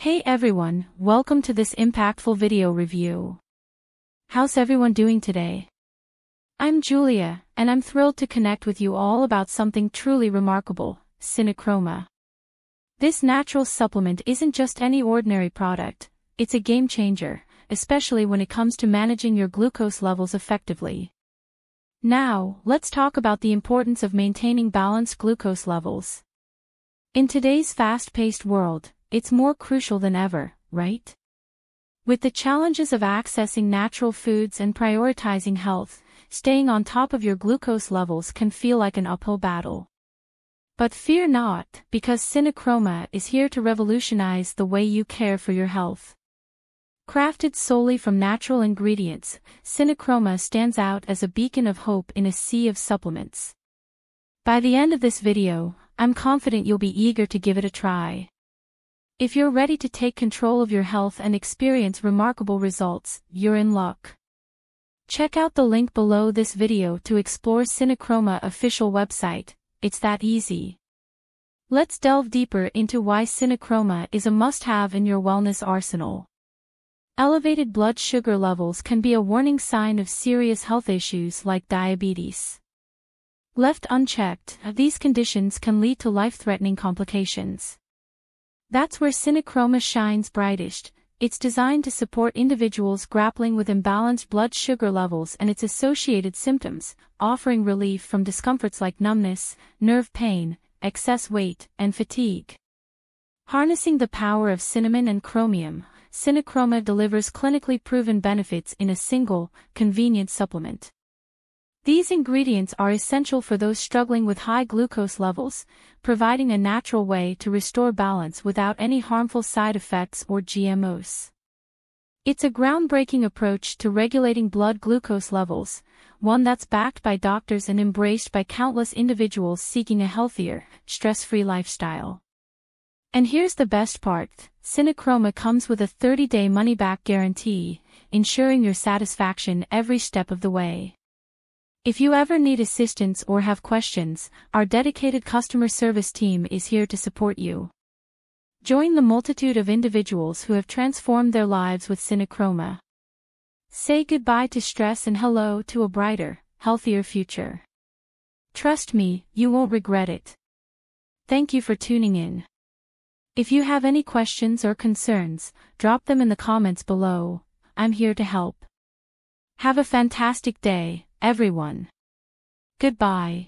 Hey everyone, welcome to this impactful video review. How's everyone doing today? I'm Julia, and I'm thrilled to connect with you all about something truly remarkable, CinnaChroma. This natural supplement isn't just any ordinary product, it's a game changer, especially when it comes to managing your glucose levels effectively. Now, let's talk about the importance of maintaining balanced glucose levels. In today's fast-paced world, it's more crucial than ever, right? With the challenges of accessing natural foods and prioritizing health, staying on top of your glucose levels can feel like an uphill battle. But fear not, because CinnaChroma is here to revolutionize the way you care for your health. Crafted solely from natural ingredients, CinnaChroma stands out as a beacon of hope in a sea of supplements. By the end of this video, I'm confident you'll be eager to give it a try. If you're ready to take control of your health and experience remarkable results, you're in luck. Check out the link below this video to explore CinnaChroma official website, it's that easy. Let's delve deeper into why CinnaChroma is a must-have in your wellness arsenal. Elevated blood sugar levels can be a warning sign of serious health issues like diabetes. Left unchecked, these conditions can lead to life-threatening complications. That's where CinnaChroma shines brightest. It's designed to support individuals grappling with imbalanced blood sugar levels and its associated symptoms, offering relief from discomforts like numbness, nerve pain, excess weight, and fatigue. Harnessing the power of cinnamon and chromium, CinnaChroma delivers clinically proven benefits in a single, convenient supplement. These ingredients are essential for those struggling with high glucose levels, providing a natural way to restore balance without any harmful side effects or GMOs. It's a groundbreaking approach to regulating blood glucose levels, one that's backed by doctors and embraced by countless individuals seeking a healthier, stress-free lifestyle. And here's the best part, CinnaChroma comes with a 30-day money-back guarantee, ensuring your satisfaction every step of the way. If you ever need assistance or have questions, our dedicated customer service team is here to support you. Join the multitude of individuals who have transformed their lives with CinnaChroma. Say goodbye to stress and hello to a brighter, healthier future. Trust me, you won't regret it. Thank you for tuning in. If you have any questions or concerns, drop them in the comments below. I'm here to help. Have a fantastic day, everyone. Goodbye.